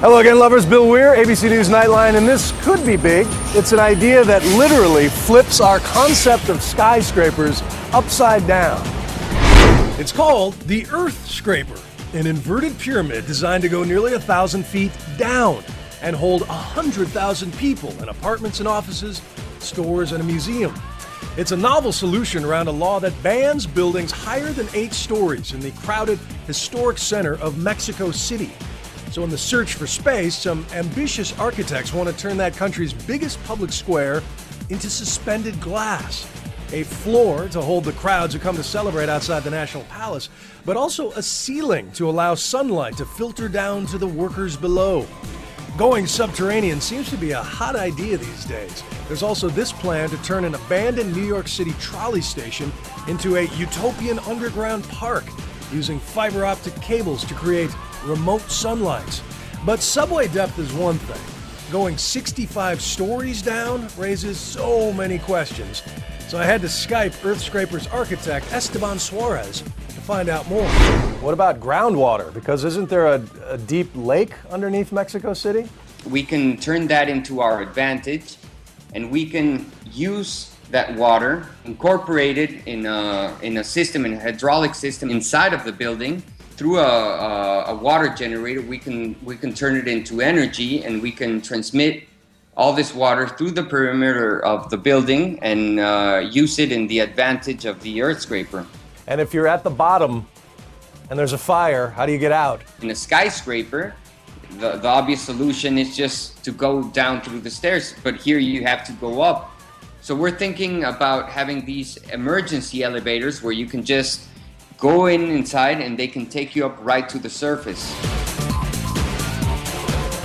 Hello again, lovers. Bill Weir, ABC News Nightline, and this could be big. It's an idea that literally flips our concept of skyscrapers upside down. It's called the Earth Scraper, an inverted pyramid designed to go nearly a thousand feet down and hold a hundred thousand people in apartments and offices, stores, and a museum. It's a novel solution around a law that bans buildings higher than eight stories in the crowded historic center of Mexico City. So, in the search for space, some ambitious architects want to turn that country's biggest public square into suspended glass. A floor to hold the crowds who come to celebrate outside the National Palace, but also a ceiling to allow sunlight to filter down to the workers below. Going subterranean seems to be a hot idea these days. There's also this plan to turn an abandoned New York City trolley station into a utopian underground park using fiber optic cables to create remote sunlight. But subway depth is one thing. Going 65 stories down raises so many questions. So I had to Skype Earthscraper's architect Esteban Suarez to find out more. What about groundwater? Because isn't there a, a deep lake underneath Mexico City? We can turn that into our advantage and we can use that water, incorporated in a, in a system, in a hydraulic system inside of the building through a, a, a, water generator, we can we can turn it into energy, and we can transmit all this water through the perimeter of the building and uh, use it in the advantage of the earth scraper. And if you're at the bottom and there's a fire, how do you get out? In a skyscraper, the, the obvious solution is just to go down through the stairs, but here you have to go up. So we're thinking about having these emergency elevators where you can just Go in inside and they can take you up right to the surface.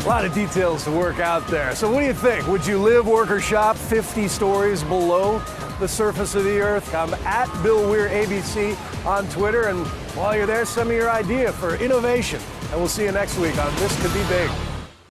A lot of details to work out there. So what do you think? Would you live, work, or shop 50 stories below the surface of the earth? I'm at Bill Weir ABC on Twitter. And while you're there, send me your idea for innovation. And we'll see you next week on This Could Be Big.